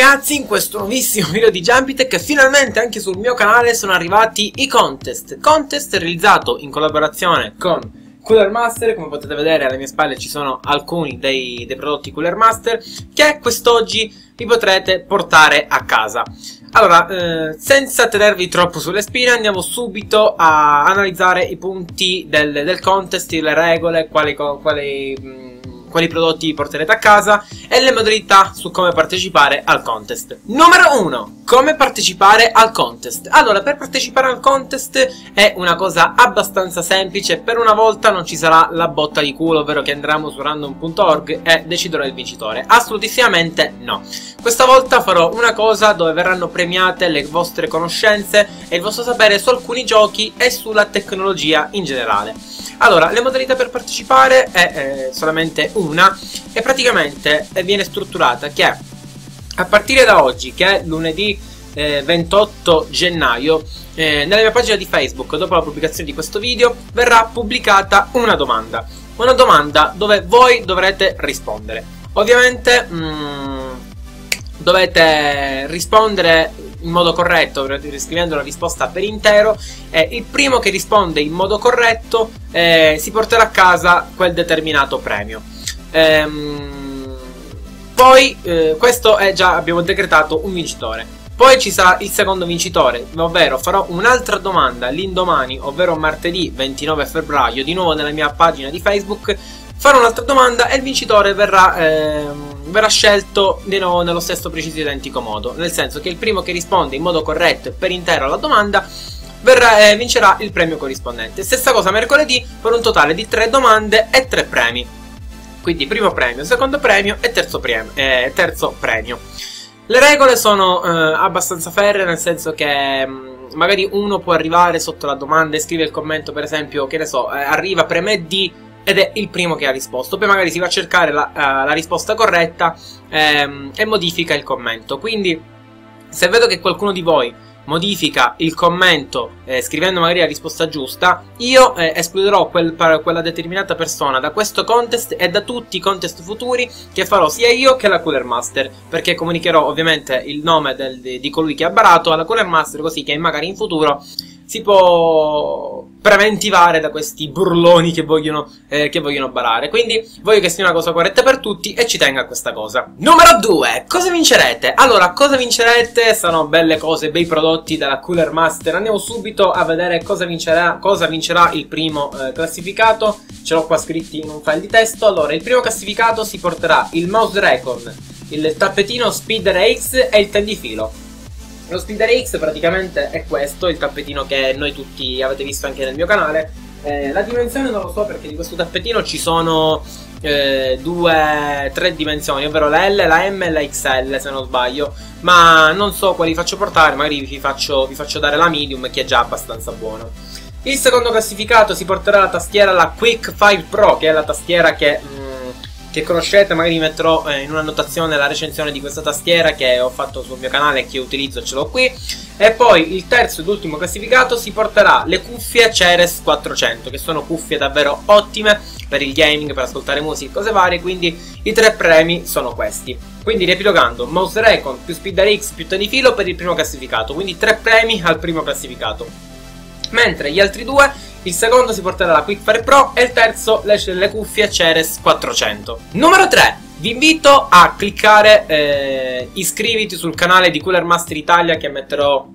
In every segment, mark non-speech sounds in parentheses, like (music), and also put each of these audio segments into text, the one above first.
ragazzi, in questo nuovissimo (laughs) video di Jumpitech finalmente anche sul mio canale sono arrivati i contest. Contest realizzato in collaborazione con Cooler Master, come potete vedere alle mie spalle ci sono alcuni dei, dei prodotti Cooler Master Che quest'oggi vi potrete portare a casa. Allora, eh, senza tenervi troppo sulle spine, andiamo subito a analizzare i punti del, del contest, le regole, quali, quali mh, quali prodotti porterete a casa e le modalità su come partecipare al contest. Numero 1. Come partecipare al contest. Allora, per partecipare al contest è una cosa abbastanza semplice, per una volta non ci sarà la botta di culo, ovvero che andremo su random.org e deciderò il vincitore. Assolutissimamente no. Questa volta farò una cosa dove verranno premiate le vostre conoscenze e il vostro sapere su alcuni giochi e sulla tecnologia in generale. Allora, le modalità per partecipare è eh, solamente una e praticamente eh, viene strutturata che a partire da oggi, che è lunedì eh, 28 gennaio, eh, nella mia pagina di Facebook, dopo la pubblicazione di questo video, verrà pubblicata una domanda. Una domanda dove voi dovrete rispondere. Ovviamente mh, mm, dovete rispondere in modo corretto, scrivendo la risposta per intero, eh, il primo che risponde in modo corretto eh, si porterà a casa quel determinato premio. Ehm, poi, eh, questo è già, abbiamo decretato un vincitore. Poi ci sarà il secondo vincitore, ovvero farò un'altra domanda l'indomani, ovvero martedì 29 febbraio, di nuovo nella mia pagina di Facebook. Farò un'altra domanda e il vincitore verrà... Ehm, verrà scelto di nello stesso preciso identico modo, nel senso che il primo che risponde in modo corretto e per intero alla domanda verrà, eh, vincerà il premio corrispondente. Stessa cosa mercoledì per un totale di 3 domande e 3 premi. Quindi primo premio, secondo premio e terzo premio. Eh, terzo premio. Le regole sono eh, abbastanza ferre, nel senso che mh, mm, magari uno può arrivare sotto la domanda e scrive il commento, per esempio, che ne so, eh, arriva, preme D ed è il primo che ha risposto. Poi magari si va a cercare la, uh, la risposta corretta ehm, e modifica il commento. Quindi, se vedo che qualcuno di voi modifica il commento eh, scrivendo magari la risposta giusta, io eh, escluderò quel, quella determinata persona da questo contest e da tutti i contest futuri che farò sia io che la Cooler Master, perché comunicherò ovviamente il nome del, di, di colui che ha barato alla Cooler Master così che magari in futuro si può preventivare da questi burloni che vogliono, eh, che vogliono barare. Quindi voglio che sia una cosa corretta per tutti e ci tenga a questa cosa. Numero 2. Cosa vincerete? Allora, cosa vincerete? Sono belle cose, bei prodotti dalla Cooler Master. Andiamo subito a vedere cosa vincerà, cosa vincerà il primo eh, classificato. Ce l'ho qua scritti in un file di testo. Allora, il primo classificato si porterà il mouse Recon, il tappetino Speed RX e il tendifilo. Lo Speeder X praticamente è questo, il tappetino che noi tutti avete visto anche nel mio canale. Eh, la dimensione non lo so perché di questo tappetino ci sono eh, due, tre dimensioni, ovvero la L, la M e la XL se non sbaglio. Ma non so quali faccio portare, magari vi faccio, vi faccio dare la medium che è già abbastanza buono. Il secondo classificato si porterà la tastiera la Quick 5 Pro, che è la tastiera che... Mh, mm, che conoscete, magari metterò eh, in una notazione la recensione di questa tastiera che ho fatto sul mio canale e che utilizzo ce l'ho qui. E poi il terzo ed ultimo classificato si porterà le cuffie Ceres 400, che sono cuffie davvero ottime per il gaming, per ascoltare musica e cose varie, quindi i tre premi sono questi. Quindi riepilogando, Mouse Recon più Speed X più Tenifilo per il primo classificato, quindi tre premi al primo classificato. Mentre gli altri due il secondo si porterà la Quickfire Pro e il terzo le, le cuffie Ceres 400. Numero 3. Vi invito a cliccare eh, iscriviti sul canale di Cooler Master Italia che metterò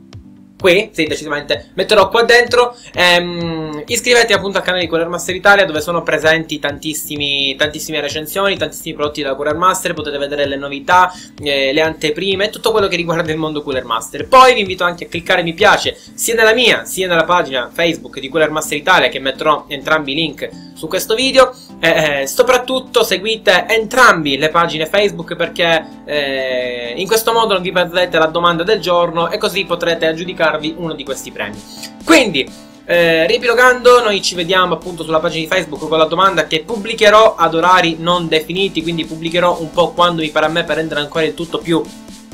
qui, sì decisamente, metterò qua dentro. Ehm, iscrivetevi appunto al canale di Cooler Master Italia dove sono presenti tantissime recensioni, tantissimi prodotti da Cooler Master, potete vedere le novità, eh, le anteprime, tutto quello che riguarda il mondo Cooler Master. Poi vi invito anche a cliccare mi piace sia nella mia sia nella pagina Facebook di Cooler Master Italia che metterò entrambi i link su questo video. Eh, eh, soprattutto seguite entrambi le pagine Facebook perché eh, in questo modo non vi perdete la domanda del giorno e così potrete aggiudicarvi uno di questi premi. Quindi, eh, riepilogando, noi ci vediamo appunto sulla pagina di Facebook con la domanda che pubblicherò ad orari non definiti, quindi pubblicherò un po' quando mi pare a me per rendere ancora il tutto più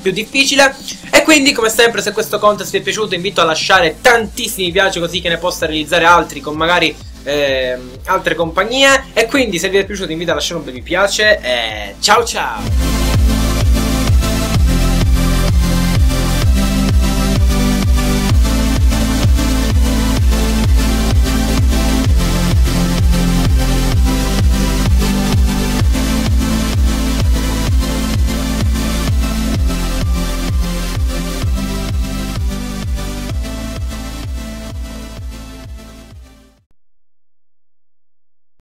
più difficile. E quindi come sempre se questo contest vi è piaciuto invito a lasciare tantissimi piace così che ne possa realizzare altri con magari eh, altre compagnie. E quindi se vi è piaciuto invito a lasciare un bel mi piace e ciao ciao